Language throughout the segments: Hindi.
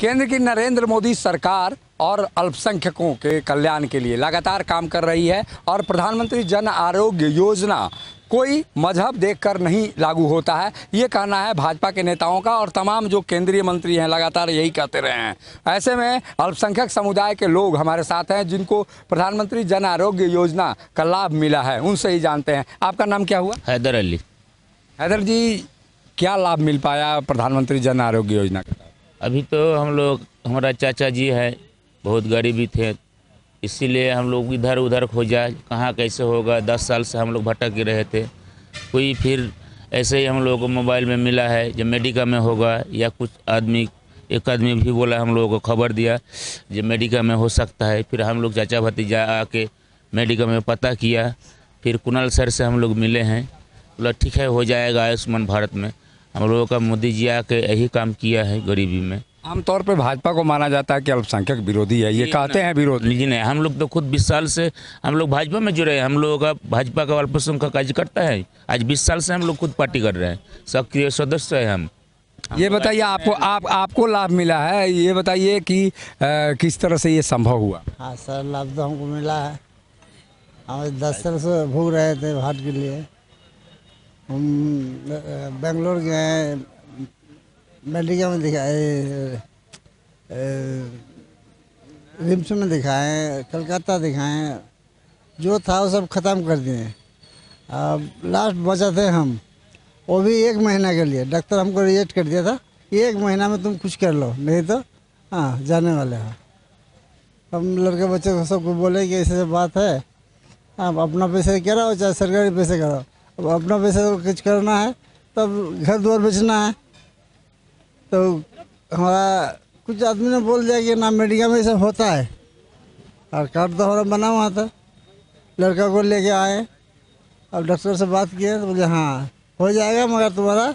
केंद्र की नरेंद्र मोदी सरकार और अल्पसंख्यकों के कल्याण के लिए लगातार काम कर रही है और प्रधानमंत्री जन आरोग्य योजना कोई मज़हब देखकर नहीं लागू होता है। ये कहना है भाजपा के नेताओं का और तमाम जो केंद्रीय मंत्री हैं लगातार यही कहते रहे हैं। ऐसे में अल्पसंख्यक समुदाय के लोग हमारे साथ हैं जिनको प्रधानमंत्री जन आरोग्य योजना का लाभ मिला है उनसे ही जानते हैं। आपका नाम क्या हुआ? हैदर अली। हैदर जी क्या लाभ मिल पाया प्रधानमंत्री जन आरोग्य योजना का? अभी तो हम लोग, हमारा चाचा जी है, बहुत गरीबी थे। इसीलिए हम लोग इधर उधर खोजा, कहाँ कैसे होगा? दस साल से हम लोग भटक ही रहे थे। कोई फिर ऐसे ही हम लोगों को मोबाइल में मिला है, जब मेडिका में होगा, या कुछ आदमी, एक आदमी भी बोला हम लोगों को खबर दिया जो मेडिका में हो सकता है। फिर हम लोग चाचा भतीजा आके मेडिका में पता किया। फिर कुणाल सर से हम लोग मिले हैं। बोला, ठीक है, हो जाएगा आयुष्मान भारत में। हम लोगों का मोदी जी आके यही काम किया है गरीबी में। आमतौर पर भाजपा को माना जाता है कि अल्पसंख्यक विरोधी है ये कहते हैं विरोधी। जी नहीं हम लोग तो खुद बीस साल से हम लोग भाजपा में जुड़े हैं हम लोगों का भाजपा का अल्पसंख्यक कार्य करता है। आज बीस साल से हम लोग खुद पार्टी कर रहे हैं सक्रिय सदस्य है हम। ये बताइए आपको आप आपको लाभ मिला है? ये बताइए कि किस तरह से ये संभव हुआ? हाँ सर लाभ तो हमको मिला है। हम दस साल से भोग रहे थे भाट के लिए। हम बेंगलोर गए मेडिका में दिखाए रिम्स में दिखाए, कलकत्ता दिखाए, जो था वो सब ख़त्म कर दिए। अब लास्ट बचा थे हम, वो भी एक महीना के लिए। डॉक्टर हमको रिजेक्ट कर दिया था, कि एक महीना में तुम कुछ कर लो, नहीं तो हाँ जाने वाले हो। हम लड़के बच्चे को सबको बोले कि ऐसे बात है, आप अपना पैसे कराओ, चाहे सरकारी पैसे कराओ। अब अपना पैसा तो कुछ करना है, तब घर द्वार बेचना है। तो हमारा कुछ आदमी ने बोल दिया कि ना मीडिया में सब होता है। और कार्ड तो हमारा बना हुआ था। लड़का को लेके आए। अब डॉक्टर से बात किए तो बोले हाँ हो जाएगा, मगर तुम्हारा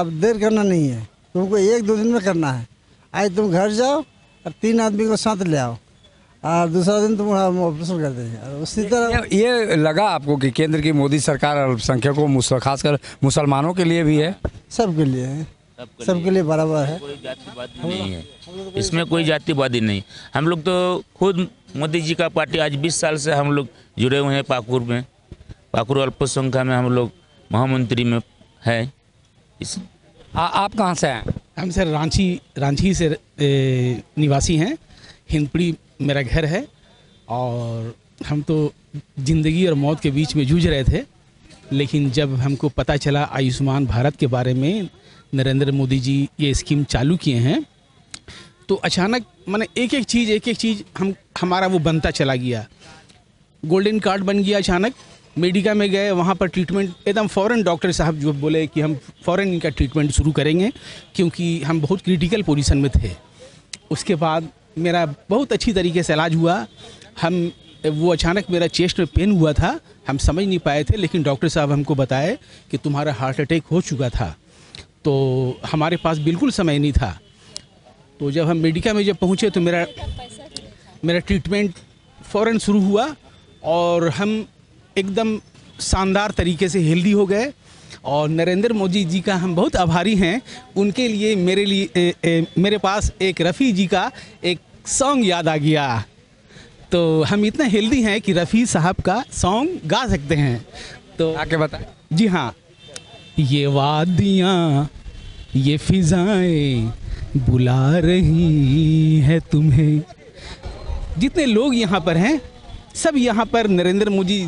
अब देर करना नहीं है। तुमको एक दो दिन में करना है। आज तुम घर जाओ और तीन आदमी को साथ ले आओ। और दूसरा दिन तुम हम ऑपरेशन कर देंगे और उसी तरह ये, ये लगा आपको कि केंद्र की मोदी सरकार अल्पसंख्यकों खासकर मुसलमानों के लिए भी है? सबके लिए है। सबके लिए। बराबर है। कोई जातिवादी नहीं है। इसमें कोई जातिवादी नहीं। हम लोग तो खुद मोदी जी का पार्टी आज 20 साल से हम लोग जुड़े हुए हैं पाकुर में। पाकुर अल्पसंख्या में हम लोग महामंत्री में है। इस आ, आप कहाँ से हैं? हम सर रांची रांची से ए, निवासी हैं। हिंदपड़ी मेरा घर है और हम तो ज़िंदगी और मौत के बीच में जूझ रहे थे, लेकिन जब हमको पता चला आयुष्मान भारत के बारे में नरेंद्र मोदी जी ये स्कीम चालू किए हैं तो अचानक मैंने एक एक चीज़, एक एक चीज़ हम, हमारा वो बनता चला गया। गोल्डन कार्ड बन गया अचानक, मेडिका में गए, वहाँ पर ट्रीटमेंट, एकदम फ़ौरन डॉक्टर साहब जो बोले कि हम फ़ौरन इनका ट्रीटमेंट शुरू करेंगे, क्योंकि हम बहुत क्रिटिकल पोजीशन में थे। उसके बाद मेरा बहुत अच्छी तरीके से इलाज हुआ। हम, वो अचानक मेरा चेस्ट में पेन हुआ था। हम समझ नहीं पाए थे, लेकिन डॉक्टर साहब हमको बताए कि तुम्हारा हार्ट अटैक हो चुका था। तो हमारे पास बिल्कुल समय नहीं था। तो जब हम मेडिका में जब पहुँचे तो मेरा मेरा ट्रीटमेंट फ़ौर शुरू हुआ और हम एकदम शानदार तरीके से हेल्दी हो गए। और नरेंद्र मोदी जी का हम बहुत आभारी हैं। उनके लिए मेरे लिए ए, ए, मेरे पास एक रफ़ी जी का एक सॉन्ग याद आ गया। तो हम इतना हेल्दी हैं कि रफ़ी साहब का सॉन्ग गा सकते हैं। तो आके बताएँ। जी हाँ ये वादियाँ ये फिजाएँ बुला रही है तुम्हें। जितने लोग यहाँ पर हैं सब यहाँ पर नरेंद्र मोदी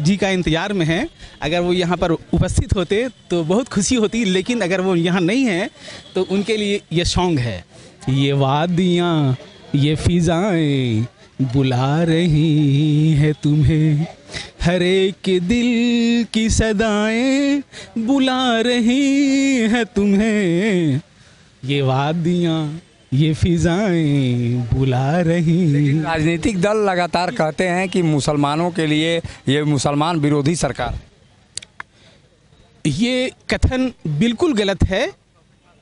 जी का इंतज़ार में हैं। अगर वो यहाँ पर उपस्थित होते तो बहुत खुशी होती, लेकिन अगर वो यहाँ नहीं हैं तो उनके लिए ये सॉन्ग है। ये वादियाँ, ये फिजाएँ बुला रही है तुम्हें। हर एक दिल की सदाएँ बुला रही है तुम्हें। ये वादियाँ ये फिजाएँ बुला रही। राजनीतिक दल लगातार कहते हैं कि मुसलमानों के लिए ये मुसलमान विरोधी सरकार। ये कथन बिल्कुल गलत है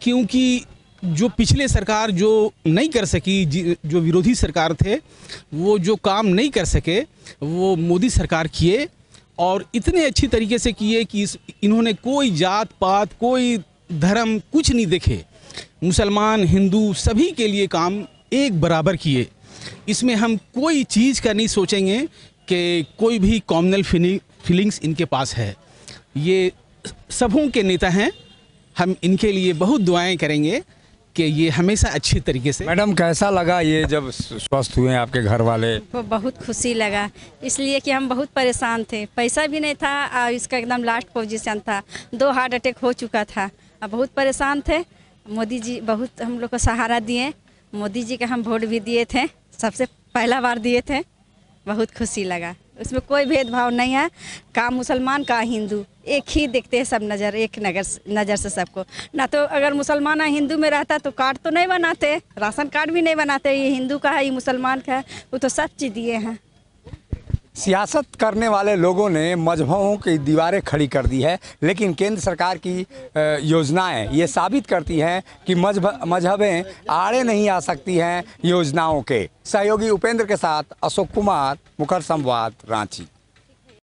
क्योंकि जो पिछले सरकार जो नहीं कर सकी जो विरोधी सरकार थे वो जो काम नहीं कर सके वो मोदी सरकार किए और इतने अच्छी तरीके से किए कि इस इन्होंने कोई जात पात कोई धर्म कुछ नहीं देखे। मुसलमान हिंदू सभी के लिए काम एक बराबर किए। इसमें हम कोई चीज़ का नहीं सोचेंगे कि कोई भी कॉमनल फीलिंग्स इनके पास है। ये सबों के नेता हैं। हम इनके लिए बहुत दुआएँ करेंगे कि ये हमेशा अच्छी तरीके से मैडम कैसा लगा ये जब स्वस्थ हुए आपके घर वाले? को बहुत खुशी लगा। इसलिए कि हम बहुत परेशान थे। पैसा भी नहीं था और इसका एकदम लास्ट पोजीशन था। दो हार्ट अटैक हो चुका था। अब बहुत परेशान थे। मोदी जी, बहुत हम लोग को सहारा दिए। मोदी जी का हम वोट भी दिए थे। सबसे पहला बार दिए थे। बहुत खुशी लगा। उसमें कोई भेदभाव नहीं है। का मुसलमान, का हिंदू। एक ही देखते हैं सब नज़र, एक नगर, नज़र से सबको। ना तो अगर मुसलमान या हिंदू में रहता तो कार्ड तो नहीं बनाते। राशन कार्ड भी नहीं बनाते। ये हिंदू का है, ये मुसलमान का है। वो तो सब चीज़ दिए हैं। सियासत करने वाले लोगों ने मजहबों की दीवारें खड़ी कर दी है, लेकिन केंद्र सरकार की योजनाएँ ये साबित करती हैं कि मज़हब मजहबें आड़े नहीं आ सकती हैं योजनाओं के। सहयोगी उपेंद्र के साथ अशोक कुमार, मुखर संवाद रांची।